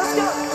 let's go.